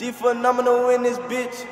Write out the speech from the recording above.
D phenomenal in this bitch.